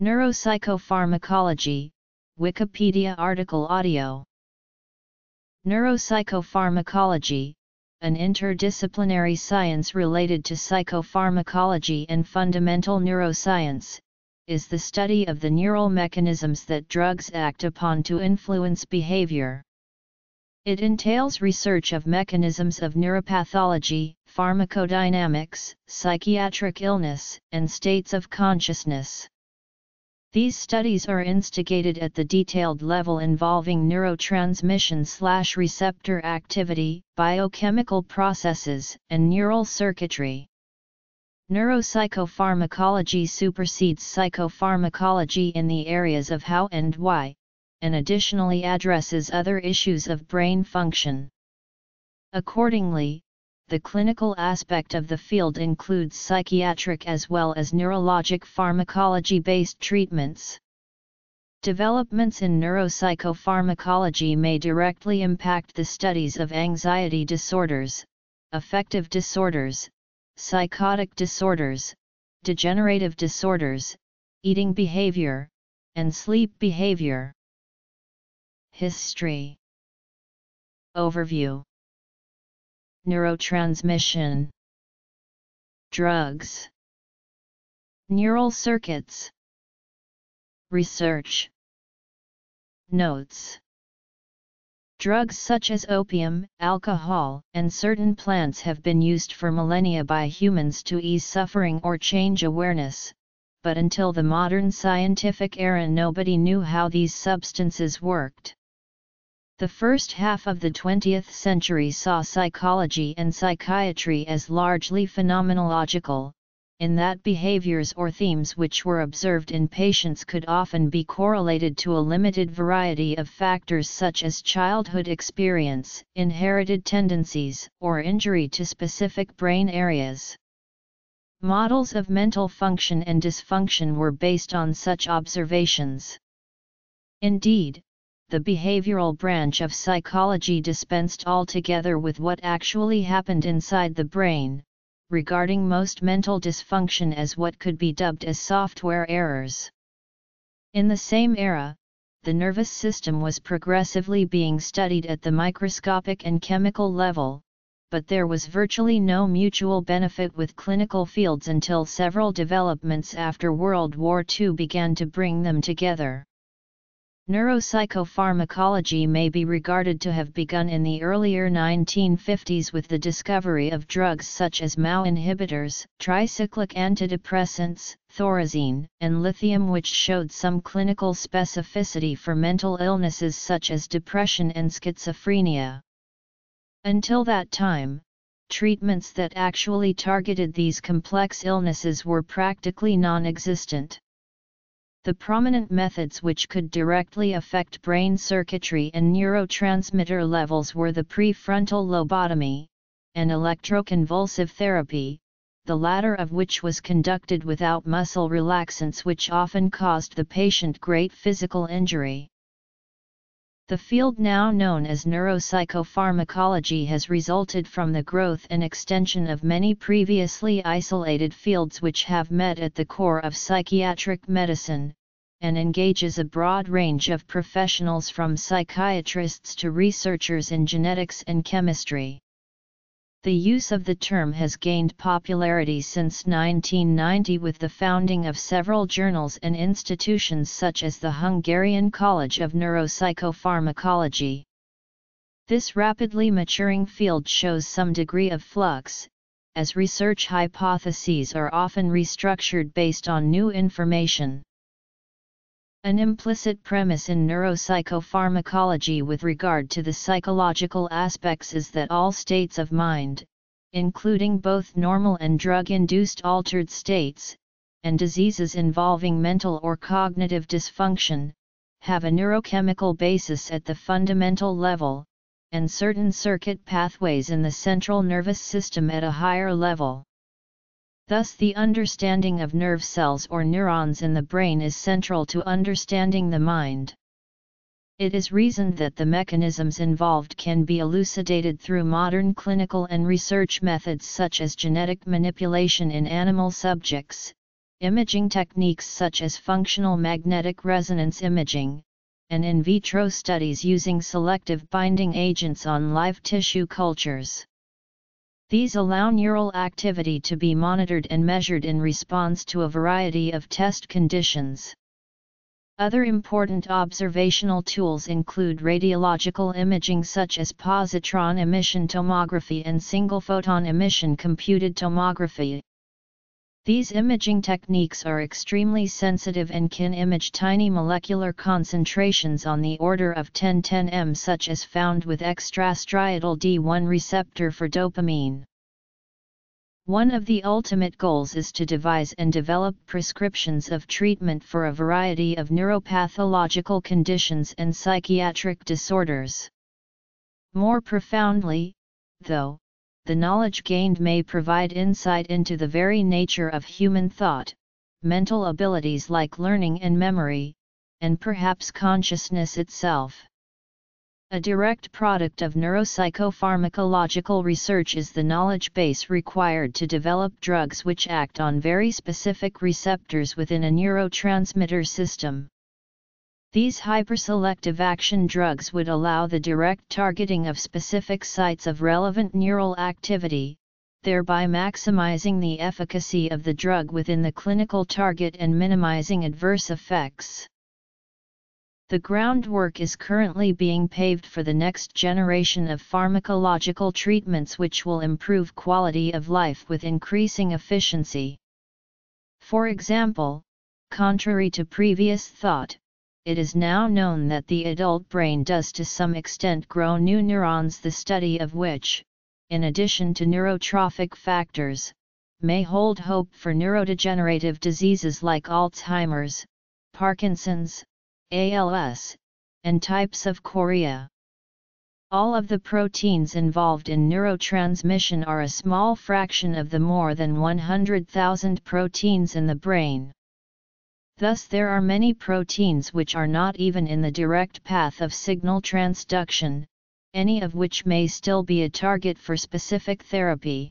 Neuropsychopharmacology, Wikipedia article audio. Neuropsychopharmacology, an interdisciplinary science related to psychopharmacology and fundamental neuroscience, is the study of the neural mechanisms that drugs act upon to influence behavior. It entails research of mechanisms of neuropathology, pharmacodynamics, psychiatric illness, and states of consciousness. These studies are instigated at the detailed level involving neurotransmission-receptor activity, biochemical processes, and neural circuitry. Neuropsychopharmacology supersedes psychopharmacology in the areas of how and why, and additionally addresses other issues of brain function. Accordingly, the clinical aspect of the field includes psychiatric as well as neurologic pharmacology-based treatments. Developments in neuropsychopharmacology may directly impact the studies of anxiety disorders, affective disorders, psychotic disorders, degenerative disorders, eating behavior, and sleep behavior. History Overview neurotransmission, drugs, neural circuits, research, notes. Drugs such as opium, alcohol, and certain plants have been used for millennia by humans to ease suffering or change awareness, but until the modern scientific era nobody knew how these substances worked. The first half of the 20th century saw psychology and psychiatry as largely phenomenological, in that behaviors or themes which were observed in patients could often be correlated to a limited variety of factors such as childhood experience, inherited tendencies, or injury to specific brain areas. Models of mental function and dysfunction were based on such observations. Indeed, the behavioral branch of psychology dispensed altogether with what actually happened inside the brain, regarding most mental dysfunction as what could be dubbed as software errors. In the same era, the nervous system was progressively being studied at the microscopic and chemical level, but there was virtually no mutual benefit with clinical fields until several developments after World War II began to bring them together. Neuropsychopharmacology may be regarded to have begun in the earlier 1950s with the discovery of drugs such as MAO inhibitors, tricyclic antidepressants, thorazine, and lithium which showed some clinical specificity for mental illnesses such as depression and schizophrenia. Until that time, treatments that actually targeted these complex illnesses were practically non-existent. The prominent methods which could directly affect brain circuitry and neurotransmitter levels were the prefrontal lobotomy, and electroconvulsive therapy, the latter of which was conducted without muscle relaxants which often caused the patient great physical injury. The field now known as neuropsychopharmacology has resulted from the growth and extension of many previously isolated fields which have met at the core of psychiatric medicine, and engages a broad range of professionals from psychiatrists to researchers in genetics and chemistry. The use of the term has gained popularity since 1990 with the founding of several journals and institutions such as the Hungarian College of Neuropsychopharmacology. This rapidly maturing field shows some degree of flux, as research hypotheses are often restructured based on new information. An implicit premise in neuropsychopharmacology with regard to the psychological aspects is that all states of mind, including both normal and drug-induced altered states, and diseases involving mental or cognitive dysfunction, have a neurochemical basis at the fundamental level, and certain circuit pathways in the central nervous system at a higher level. Thus the understanding of nerve cells or neurons in the brain is central to understanding the mind. It is reasoned that the mechanisms involved can be elucidated through modern clinical and research methods such as genetic manipulation in animal subjects, imaging techniques such as functional magnetic resonance imaging, and in vitro studies using selective binding agents on live tissue cultures. These allow neural activity to be monitored and measured in response to a variety of test conditions. Other important observational tools include radiological imaging such as positron emission tomography and single photon emission computed tomography. These imaging techniques are extremely sensitive and can image tiny molecular concentrations on the order of 10-10 m such as found with extrastriatal D1 receptor for dopamine. One of the ultimate goals is to devise and develop prescriptions of treatment for a variety of neuropathological conditions and psychiatric disorders. More profoundly, though, the knowledge gained may provide insight into the very nature of human thought, mental abilities like learning and memory, and perhaps consciousness itself. A direct product of neuropsychopharmacological research is the knowledge base required to develop drugs which act on very specific receptors within a neurotransmitter system. These hyperselective action drugs would allow the direct targeting of specific sites of relevant neural activity, thereby maximizing the efficacy of the drug within the clinical target and minimizing adverse effects. The groundwork is currently being paved for the next generation of pharmacological treatments which will improve quality of life with increasing efficiency. For example, contrary to previous thought, it is now known that the adult brain does to some extent grow new neurons the study of which, in addition to neurotrophic factors, may hold hope for neurodegenerative diseases like Alzheimer's, Parkinson's, ALS, and types of chorea. All of the proteins involved in neurotransmission are a small fraction of the more than 100,000 proteins in the brain. Thus there are many proteins which are not even in the direct path of signal transduction, any of which may still be a target for specific therapy.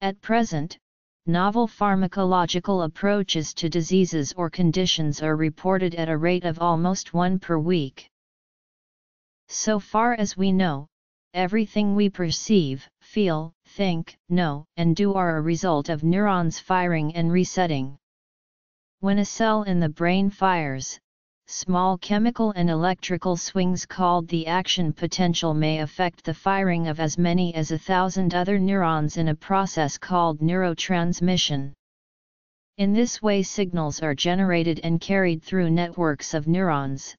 At present, novel pharmacological approaches to diseases or conditions are reported at a rate of almost one per week. So far as we know, everything we perceive, feel, think, know, and do are a result of neurons firing and resetting. When a cell in the brain fires, small chemical and electrical swings called the action potential may affect the firing of as many as a thousand other neurons in a process called neurotransmission. In this way signals are generated and carried through networks of neurons,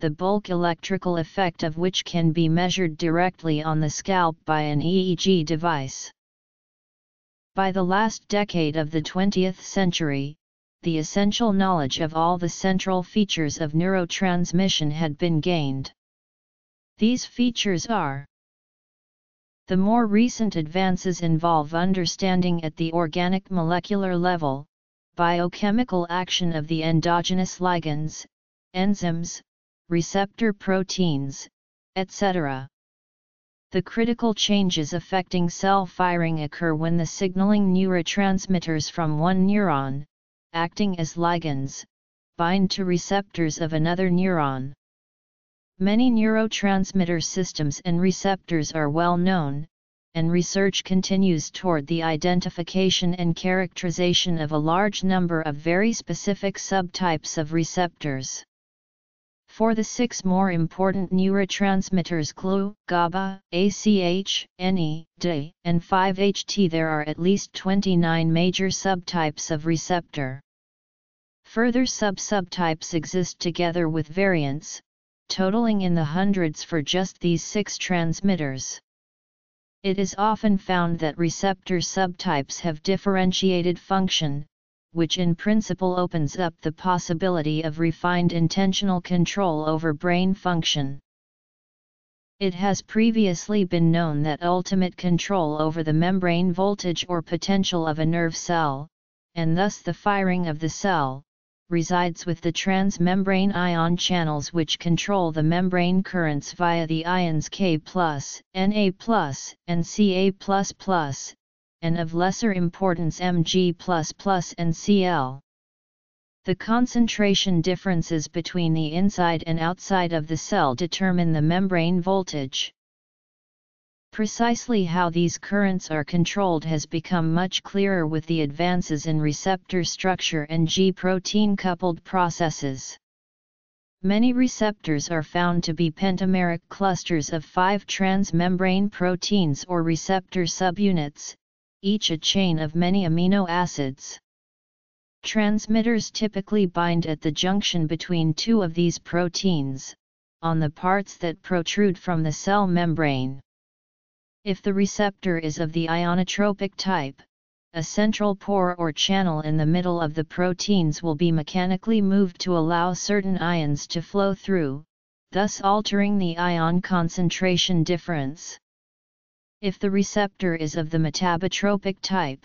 the bulk electrical effect of which can be measured directly on the scalp by an EEG device. By the last decade of the 20th century, the essential knowledge of all the central features of neurotransmission had been gained. These features are The more recent advances involve understanding at the organic molecular level, biochemical action of the endogenous ligands, enzymes, receptor proteins, etc. The critical changes affecting cell firing occur when the signaling neurotransmitters from one neuron, acting as ligands, bind to receptors of another neuron. Many neurotransmitter systems and receptors are well known, and research continues toward the identification and characterization of a large number of very specific subtypes of receptors. For the six more important neurotransmitters GLU, GABA, ACH, NE, DA, and 5-HT there are at least 29 major subtypes of receptor. Further sub-subtypes exist together with variants, totaling in the hundreds for just these six transmitters. It is often found that receptor subtypes have differentiated function, which in principle opens up the possibility of refined intentional control over brain function. It has previously been known that ultimate control over the membrane voltage or potential of a nerve cell, and thus the firing of the cell, resides with the transmembrane ion channels which control the membrane currents via the ions K+, Na+, and Ca+, and of lesser importance Mg++ and Cl. The concentration differences between the inside and outside of the cell determine the membrane voltage. Precisely how these currents are controlled has become much clearer with the advances in receptor structure and G-protein coupled processes. Many receptors are found to be pentameric clusters of five transmembrane proteins or receptor subunits, each a chain of many amino acids. Transmitters typically bind at the junction between two of these proteins, on the parts that protrude from the cell membrane. If the receptor is of the ionotropic type, a central pore or channel in the middle of the proteins will be mechanically moved to allow certain ions to flow through, thus altering the ion concentration difference. If the receptor is of the metabotropic type,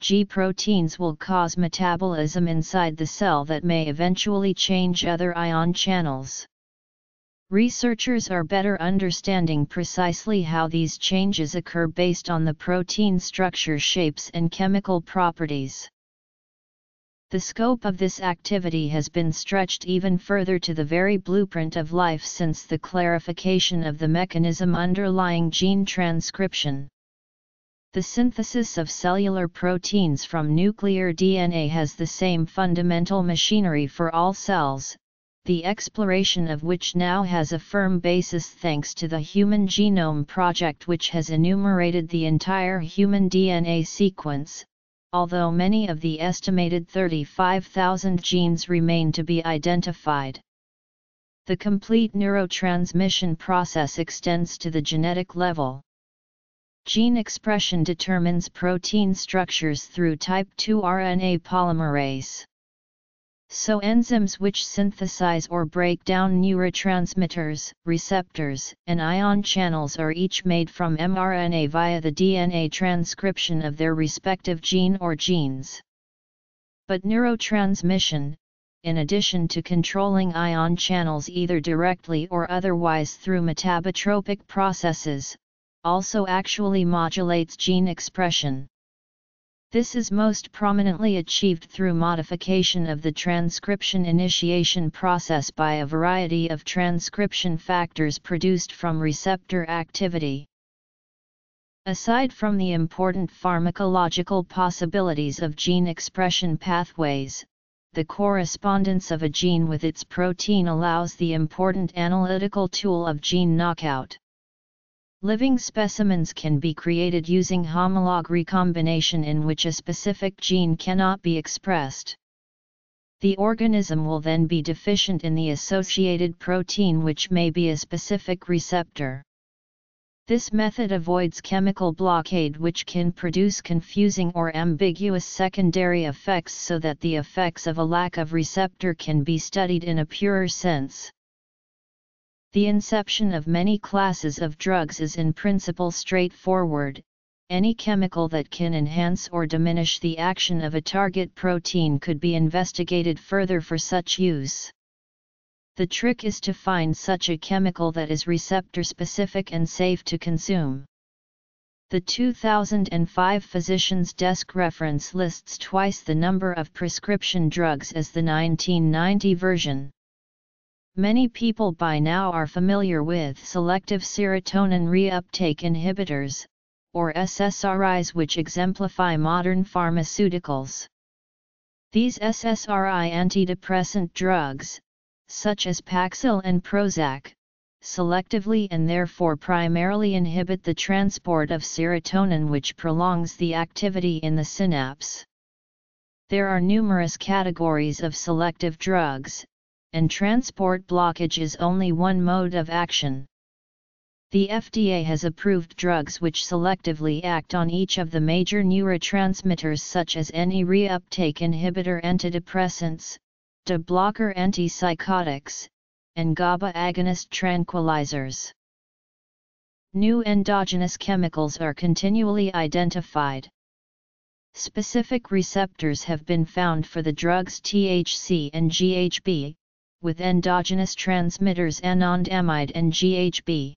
G proteins will cause metabolism inside the cell that may eventually change other ion channels. Researchers are better understanding precisely how these changes occur based on the protein structure shapes and chemical properties. The scope of this activity has been stretched even further to the very blueprint of life since the clarification of the mechanism underlying gene transcription. The synthesis of cellular proteins from nuclear DNA has the same fundamental machinery for all cells, the exploration of which now has a firm basis thanks to the Human Genome Project which has enumerated the entire human DNA sequence, although many of the estimated 35,000 genes remain to be identified. The complete neurotransmission process extends to the genetic level. Gene expression determines protein structures through type II RNA polymerase. So enzymes which synthesize or break down neurotransmitters, receptors, and ion channels are each made from mRNA via the DNA transcription of their respective gene or genes. But neurotransmission, in addition to controlling ion channels either directly or otherwise through metabotropic processes, also actually modulates gene expression. This is most prominently achieved through modification of the transcription initiation process by a variety of transcription factors produced from receptor activity. Aside from the important pharmacological possibilities of gene expression pathways, the correspondence of a gene with its protein allows the important analytical tool of gene knockout. Living specimens can be created using homolog recombination in which a specific gene cannot be expressed. The organism will then be deficient in the associated protein which may be a specific receptor. This method avoids chemical blockade which can produce confusing or ambiguous secondary effects so that the effects of a lack of receptor can be studied in a purer sense. The inception of many classes of drugs is in principle straightforward, any chemical that can enhance or diminish the action of a target protein could be investigated further for such use. The trick is to find such a chemical that is receptor specific and safe to consume. The 2005 Physician's Desk reference lists twice the number of prescription drugs as the 1990 version. Many people by now are familiar with selective serotonin reuptake inhibitors, or SSRIs which exemplify modern pharmaceuticals. These SSRI antidepressant drugs, such as Paxil and Prozac, selectively and therefore primarily inhibit the transport of serotonin which prolongs the activity in the synapse. There are numerous categories of selective drugs, and transport blockage is only one mode of action. The FDA has approved drugs which selectively act on each of the major neurotransmitters such as NE reuptake inhibitor antidepressants, DA blocker antipsychotics, and GABA agonist tranquilizers. New endogenous chemicals are continually identified. Specific receptors have been found for the drugs THC and GHB, with endogenous transmitters anandamide and GHB.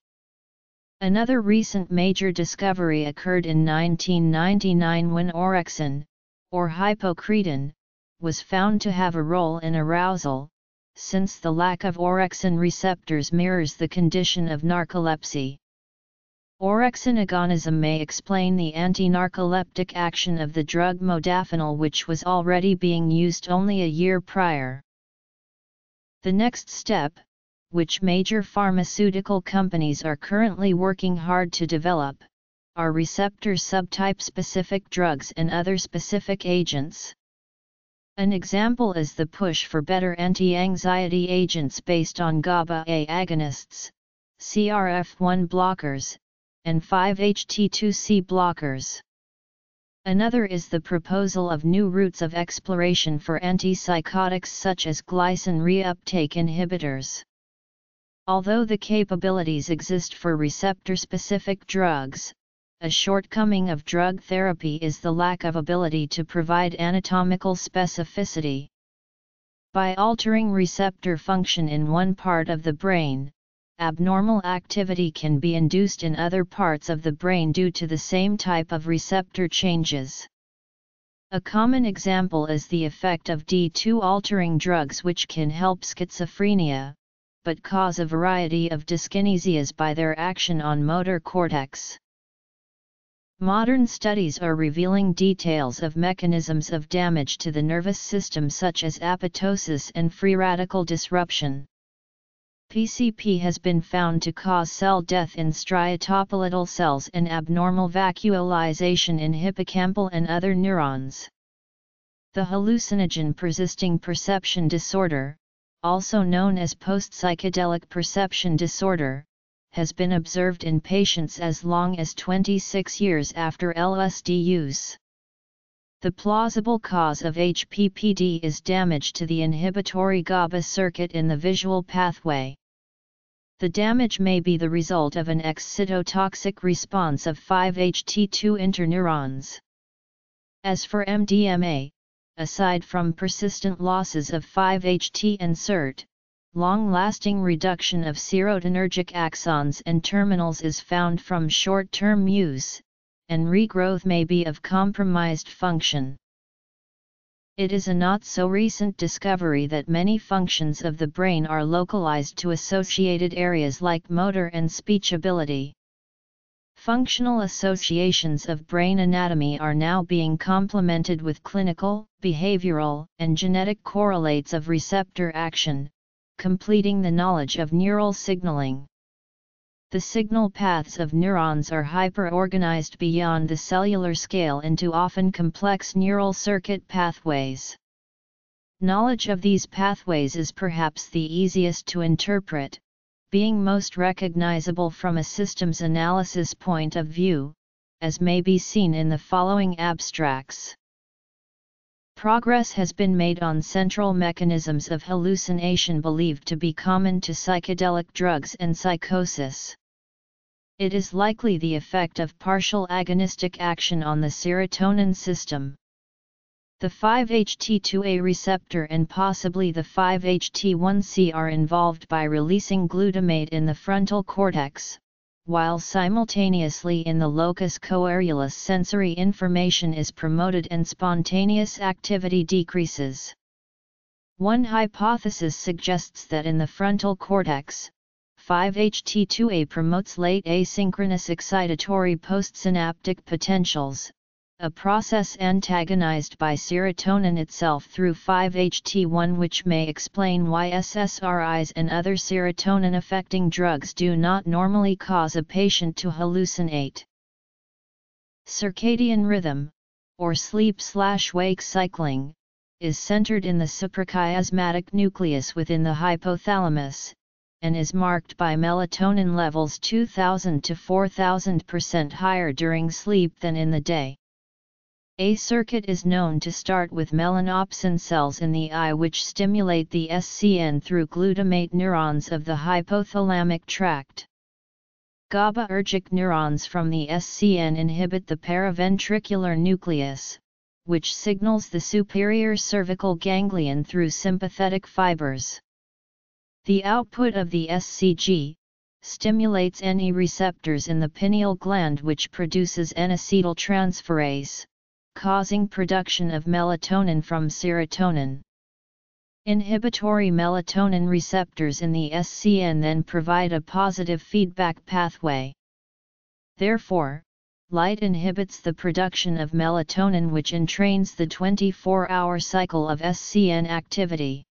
Another recent major discovery occurred in 1999 when orexin, or hypocretin, was found to have a role in arousal, since the lack of orexin receptors mirrors the condition of narcolepsy. Orexin agonism may explain the anti-narcoleptic action of the drug modafinil which was already being used only a year prior. The next step, which major pharmaceutical companies are currently working hard to develop, are receptor subtype specific drugs and other specific agents. An example is the push for better anti-anxiety agents based on GABA-A agonists, CRF1 blockers, and 5-HT2C blockers. Another is the proposal of new routes of exploration for antipsychotics such as glycine reuptake inhibitors. Although the capabilities exist for receptor-specific drugs, a shortcoming of drug therapy is the lack of ability to provide anatomical specificity. By altering receptor function in one part of the brain, abnormal activity can be induced in other parts of the brain due to the same type of receptor changes. A common example is the effect of D2 altering drugs which can help schizophrenia, but cause a variety of dyskinesias by their action on motor cortex. Modern studies are revealing details of mechanisms of damage to the nervous system such as apoptosis and free radical disruption. PCP has been found to cause cell death in striatopallidal cells and abnormal vacuolization in hippocampal and other neurons. The hallucinogen persisting perception disorder, also known as post-psychedelic perception disorder, has been observed in patients as long as 26 years after LSD use. The plausible cause of HPPD is damage to the inhibitory GABA circuit in the visual pathway. The damage may be the result of an excitotoxic response of 5-HT2 interneurons. As for MDMA, aside from persistent losses of 5-HT and SERT, Long-lasting reduction of serotonergic axons and terminals is found from short-term use, and regrowth may be of compromised function. It is a not so recent discovery that many functions of the brain are localized to associated areas like motor and speech ability. Functional associations of brain anatomy are now being complemented with clinical, behavioral, and genetic correlates of receptor action, completing the knowledge of neural signaling. The signal paths of neurons are hyper-organized beyond the cellular scale into often complex neural circuit pathways. Knowledge of these pathways is perhaps the easiest to interpret, being most recognizable from a systems analysis point of view, as may be seen in the following abstracts. Progress has been made on central mechanisms of hallucination believed to be common to psychedelic drugs and psychosis. It is likely the effect of partial agonistic action on the serotonin system. The 5-HT2A receptor and possibly the 5-HT1C are involved by releasing glutamate in the frontal cortex, while simultaneously in the locus coeruleus sensory information is promoted and spontaneous activity decreases. One hypothesis suggests that in the frontal cortex, 5-HT2A promotes late asynchronous excitatory postsynaptic potentials, a process antagonized by serotonin itself through 5-HT1 which may explain why SSRIs and other serotonin-affecting drugs do not normally cause a patient to hallucinate. Circadian rhythm, or sleep/slash wake cycling, is centered in the suprachiasmatic nucleus within the hypothalamus, and is marked by melatonin levels 2000 to 4000% higher during sleep than in the day. A circuit is known to start with melanopsin cells in the eye which stimulate the SCN through glutamate neurons of the hypothalamic tract. GABAergic neurons from the SCN inhibit the paraventricular nucleus, which signals the superior cervical ganglion through sympathetic fibers. The output of the SCG, stimulates NE receptors in the pineal gland which produces N-acetyltransferase, causing production of melatonin from serotonin. Inhibitory melatonin receptors in the SCN then provide a positive feedback pathway. Therefore, light inhibits the production of melatonin which entrains the 24-hour cycle of SCN activity.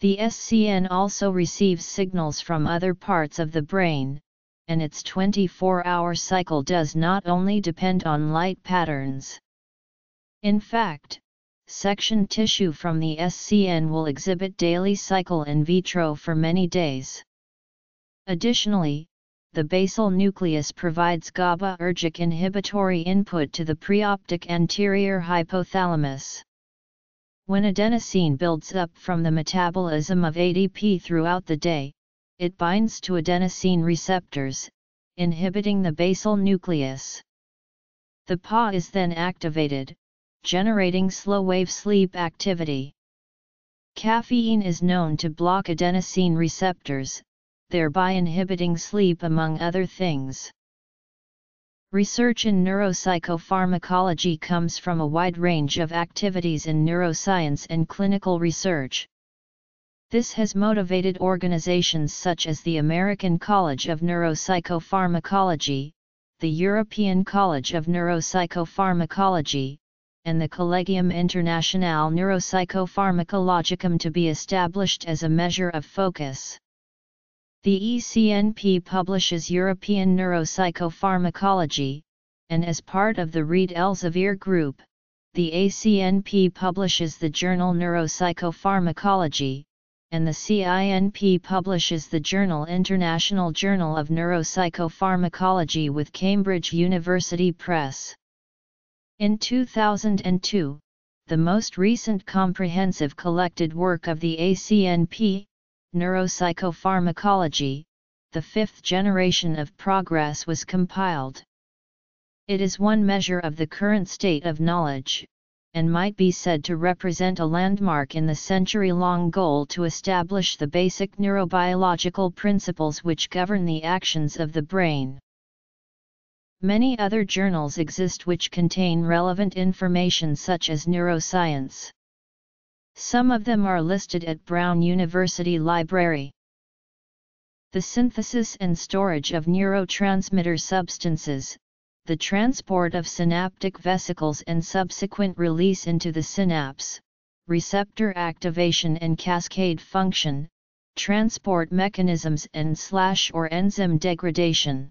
The SCN also receives signals from other parts of the brain, and its 24-hour cycle does not only depend on light patterns. In fact, section tissue from the SCN will exhibit daily cycle in vitro for many days. Additionally, the basal nucleus provides GABAergic inhibitory input to the preoptic anterior hypothalamus. When adenosine builds up from the metabolism of ADP throughout the day, it binds to adenosine receptors, inhibiting the basal nucleus. The PA is then activated, generating slow-wave sleep activity. Caffeine is known to block adenosine receptors, thereby inhibiting sleep among other things. Research in neuropsychopharmacology comes from a wide range of activities in neuroscience and clinical research. This has motivated organizations such as the American College of Neuropsychopharmacology, the European College of Neuropsychopharmacology, and the Collegium Internationale Neuropsychopharmacologicum to be established as a measure of focus. The ECNP publishes European Neuropsychopharmacology, and as part of the Reed Elsevier Group, the ACNP publishes the journal Neuropsychopharmacology, and the CINP publishes the journal International Journal of Neuropsychopharmacology with Cambridge University Press. In 2002, the most recent comprehensive collected work of the ACNP, Neuropsychopharmacology, the fifth generation of progress was compiled. It is one measure of the current state of knowledge, and might be said to represent a landmark in the century-long goal to establish the basic neurobiological principles which govern the actions of the brain. Many other journals exist which contain relevant information such as neuroscience. Some of them are listed at Brown University Library. The synthesis and storage of neurotransmitter substances, the transport of synaptic vesicles and subsequent release into the synapse, receptor activation and cascade function, transport mechanisms and slash or enzyme degradation.